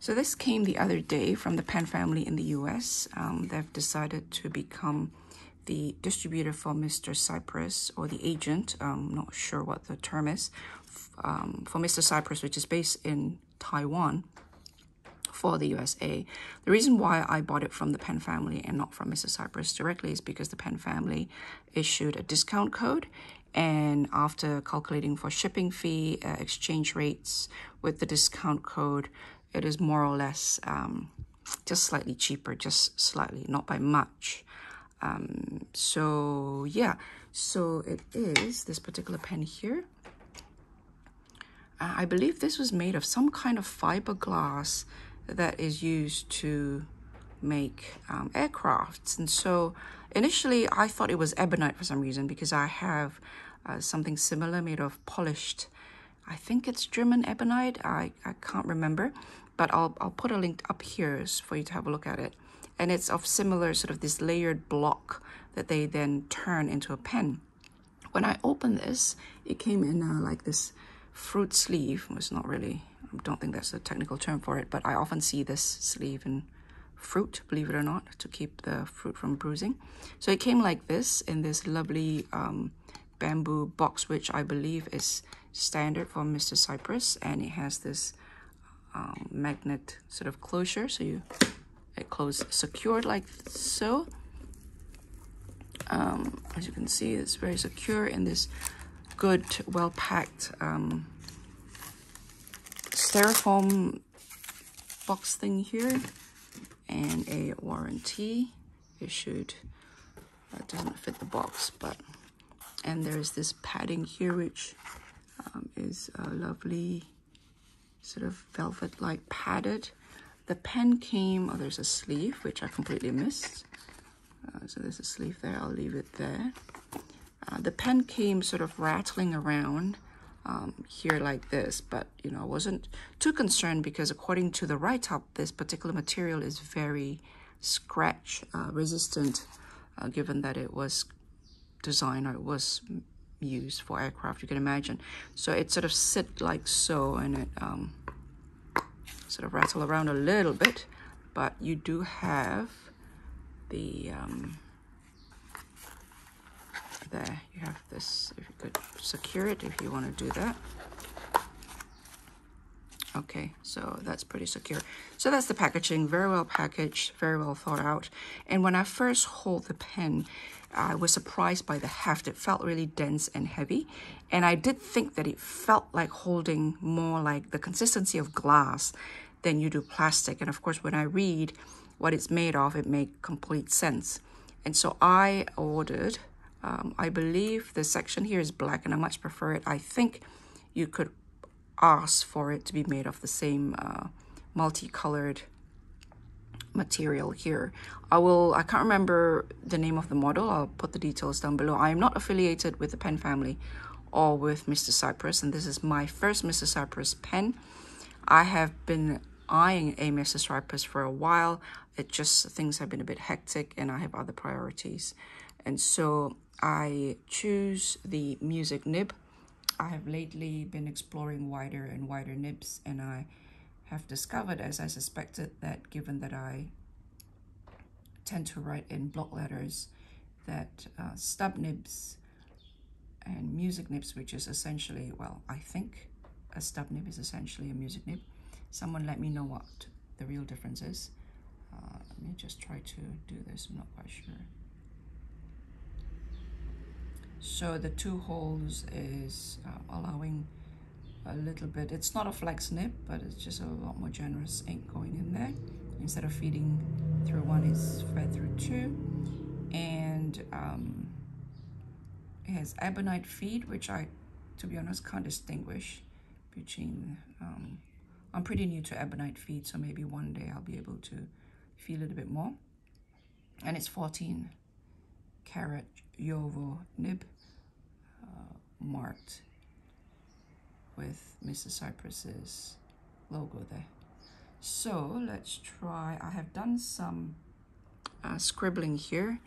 So this came the other day from the Pen family in the US. Um, they've decided to become the distributor for Mr. Cypress or the agent, I'm not sure what the term is, um, for Mr. Cypress, which is based in Taiwan for the USA. The reason why I bought it from the Pen family and not from Mr. Cypress directly is because the Pen family issued a discount code and after calculating for shipping fee, uh, exchange rates with the discount code, it is more or less um, just slightly cheaper, just slightly, not by much. Um, so yeah, so it is this particular pen here. Uh, I believe this was made of some kind of fiberglass that is used to make um, aircrafts. And so initially I thought it was ebonite for some reason because I have uh, something similar made of polished I think it's German ebonite. I, I can't remember, but I'll, I'll put a link up here for you to have a look at it. And it's of similar sort of this layered block that they then turn into a pen. When I opened this, it came in uh, like this fruit sleeve. It's not really, I don't think that's a technical term for it, but I often see this sleeve in fruit, believe it or not, to keep the fruit from bruising. So it came like this in this lovely um, bamboo box, which I believe is standard for Mr. Cypress. And it has this um, magnet sort of closure. So you it close secured like so. Um, as you can see, it's very secure in this good, well-packed um, styrofoam box thing here and a warranty issued. That doesn't fit the box, but and there's this padding here which um, is a lovely sort of velvet-like padded. The pen came oh there's a sleeve which I completely missed. Uh, so there's a sleeve there I'll leave it there. Uh, the pen came sort of rattling around um, here like this but you know I wasn't too concerned because according to the write-up this particular material is very scratch uh, resistant uh, given that it was designer it was used for aircraft, you can imagine. So it sort of sit like so and it um, sort of rattle around a little bit, but you do have the, um, there, you have this, if you could secure it if you want to do that. Okay, so that's pretty secure. So that's the packaging, very well packaged, very well thought out. And when I first hold the pen, I was surprised by the heft. It felt really dense and heavy. And I did think that it felt like holding more like the consistency of glass than you do plastic. And of course, when I read what it's made of, it made complete sense. And so I ordered, um, I believe the section here is black and I much prefer it. I think you could ask for it to be made of the same uh, multicolored material here. I will, I can't remember the name of the model. I'll put the details down below. I am not affiliated with the pen family or with Mr. Cypress, and this is my first Mr. Cypress pen. I have been eyeing a Mr. Cypress for a while. It just, things have been a bit hectic and I have other priorities. And so I choose the music nib. I have lately been exploring wider and wider nibs and I have discovered, as I suspected, that given that I tend to write in block letters, that uh, stub nibs and music nibs, which is essentially, well, I think a stub nib is essentially a music nib. Someone let me know what the real difference is. Uh, let me just try to do this, I'm not quite sure. So the two holes is uh, allowing a little bit. It's not a flex nib, but it's just a lot more generous ink going in there. Instead of feeding through one, it's fed through two. And um, it has ebonite feed, which I, to be honest, can't distinguish between, um, I'm pretty new to ebonite feed, so maybe one day I'll be able to feel it a bit more. And it's 14 carat JoWo nib uh, marked with Mr. Cypress's logo there. So let's try, I have done some uh, scribbling here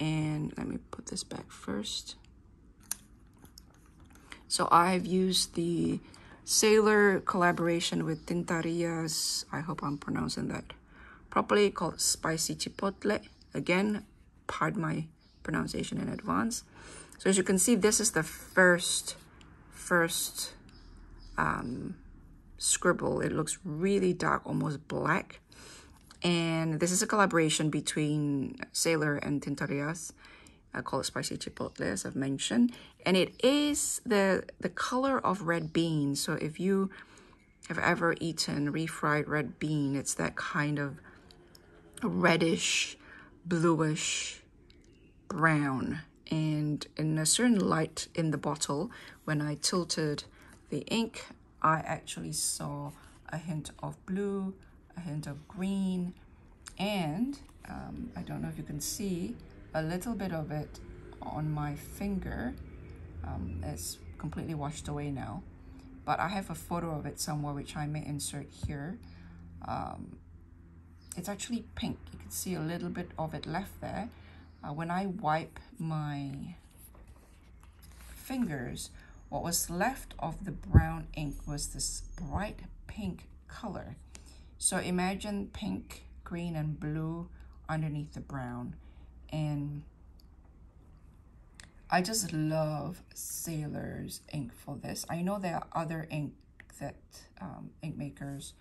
and let me put this back first. So I've used the Sailor collaboration with Tinterias. I hope I'm pronouncing that properly. Called Spicy Chipotle. Again, pardon my pronunciation in advance. So as you can see, this is the first, first um, scribble. It looks really dark, almost black. And this is a collaboration between Sailor and Tinterias. I call it spicy chipotle, as I've mentioned. And it is the, the color of red beans. So if you have ever eaten refried red bean, it's that kind of reddish, bluish brown. And in a certain light in the bottle, when I tilted the ink, I actually saw a hint of blue, a hint of green, and um, I don't know if you can see a little bit of it on my finger. Um, it's completely washed away now, but I have a photo of it somewhere which I may insert here. Um, it's actually pink. You can see a little bit of it left there. Uh, when I wipe my fingers, what was left of the brown ink was this bright pink color. So imagine pink, green, and blue underneath the brown. And I just love Sailor's ink for this. I know there are other ink that um, ink makers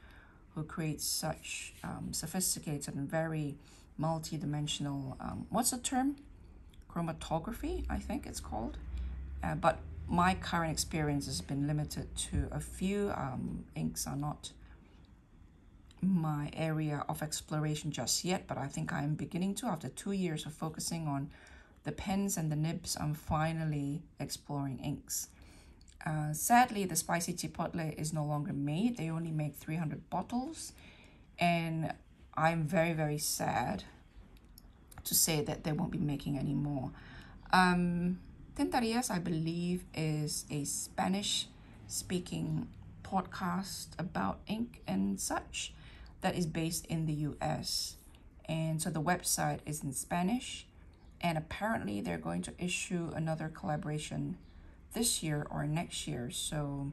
who create such um, sophisticated and very multi-dimensional, um, what's the term? Chromatography, I think it's called. Uh, but my current experience has been limited to a few um, inks are not my area of exploration just yet, but I think I'm beginning to. After two years of focusing on the pens and the nibs, I'm finally exploring inks. Uh, sadly, the spicy chipotle is no longer made. They only make 300 bottles, and I'm very, very sad to say that they won't be making any more. Um, Tinterias, I believe, is a Spanish speaking podcast about ink and such that is based in the US. And so the website is in Spanish. And apparently they're going to issue another collaboration this year or next year. So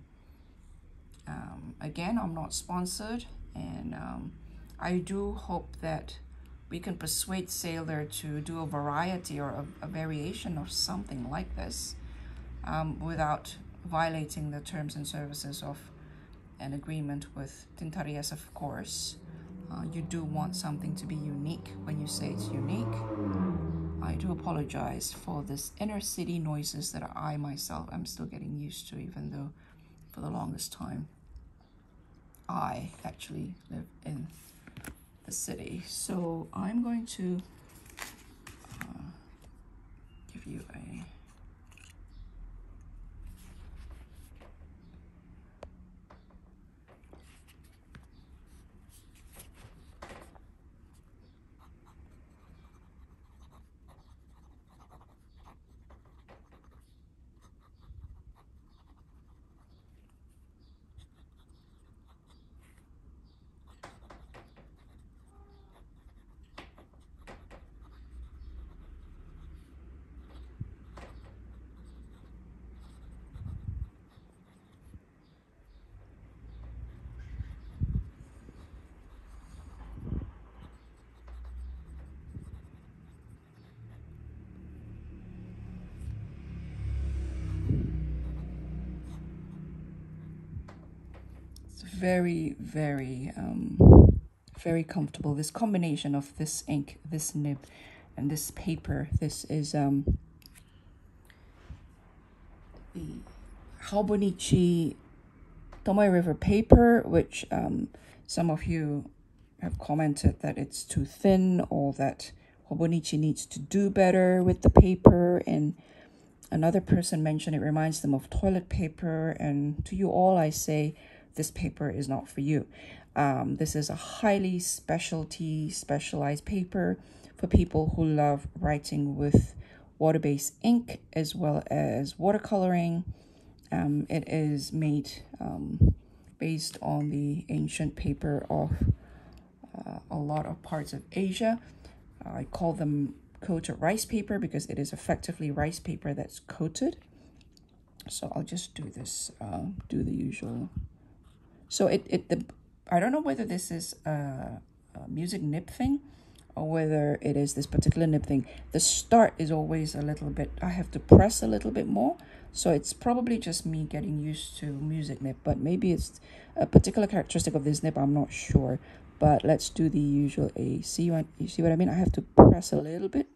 um, again, I'm not sponsored. And um, I do hope that we can persuade Sailor to do a variety or a, a variation of something like this um, without violating the terms and services of an agreement with Tinterias, of course. Uh, you do want something to be unique when you say it's unique. I do apologize for this inner city noises that I myself am still getting used to, even though for the longest time I actually live in city. So I'm going to uh, give you a very, very, um, very comfortable. This combination of this ink, this nib, and this paper. This is um, the Hobonichi Tomoe River paper, which um, some of you have commented that it's too thin or that Hobonichi needs to do better with the paper. And another person mentioned it reminds them of toilet paper. And to you all, I say, this paper is not for you. Um, this is a highly specialty, specialized paper for people who love writing with water-based ink as well as watercoloring. Um, it is made um, based on the ancient paper of uh, a lot of parts of Asia. I call them coated rice paper because it is effectively rice paper that's coated. So I'll just do this, uh, do the usual. So it, it the I don't know whether this is a, a music nib thing or whether it is this particular nib thing. The start is always a little bit, I have to press a little bit more. So it's probably just me getting used to music nib, but maybe it's a particular characteristic of this nib, I'm not sure. But let's do the usual A. See what, you see what I mean? I have to press a little bit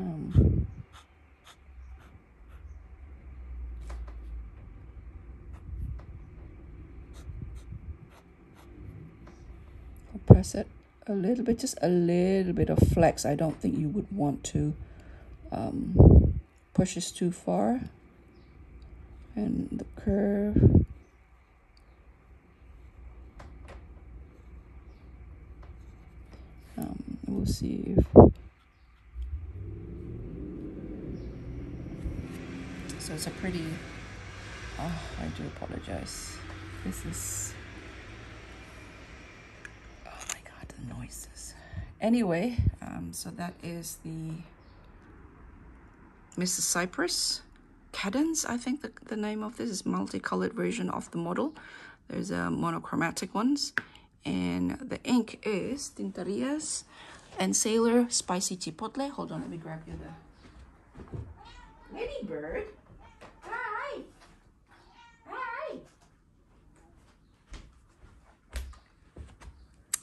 Um, press it a little bit, just a little bit of flex. I don't think you would want to um, push this too far. And the curve. Um, we'll see if so it's a pretty oh I do apologize. This is oh my god the noises. Anyway um, so that is the Mrs. Cypress Cadence I think the, the name of this is multicolored version of the model. There's a monochromatic ones. And the ink is Tinterias and Sailor Spicy Chipotle. Hold on let me grab you the Ladybird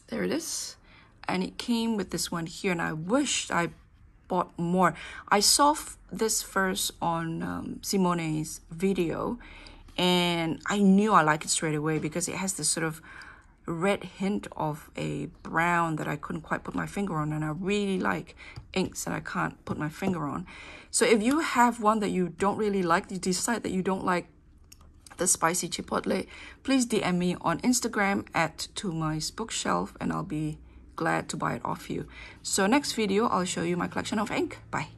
there it is and it came with this one here and I wished I bought more I saw this first on um, Simone's video and I knew I like it straight away because it has this sort of red hint of a brown that I couldn't quite put my finger on and I really like inks that I can't put my finger on. So if you have one that you don't really like, you decide that you don't like the spicy chipotle, please DM me on Instagram at to my bookshelf and I'll be glad to buy it off you. So next video, I'll show you my collection of ink. Bye.